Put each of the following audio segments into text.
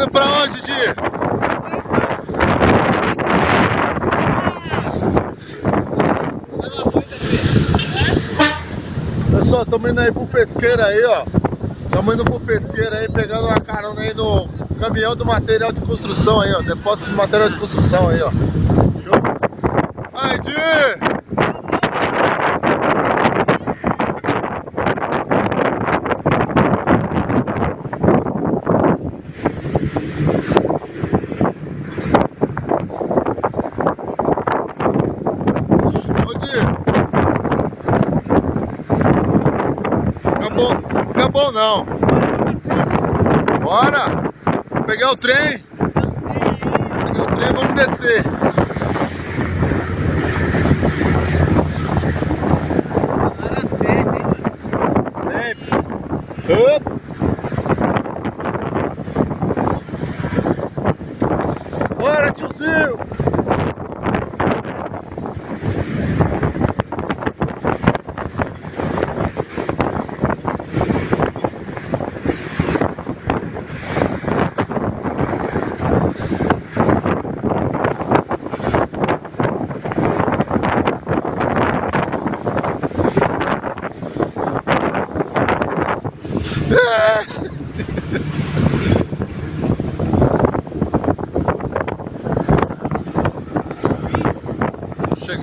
indo pra onde, Di? Pessoal, estamos indo aí pro pesqueiro aí, ó. Estamos indo pro pesqueiro aí, pegando uma carona aí no caminhão do material de construção aí, ó. Depósito de material de construção aí, ó. Show? Aí, Di! Ô, Di! Acabou, acabou não. Bora! Pegar o trem. Pegar o trem, vamos descer. Sempre. Bora, tiozinho!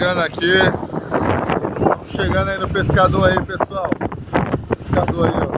chegando aqui. Chegando aí no pescador aí, pessoal. Pescador aí, ó.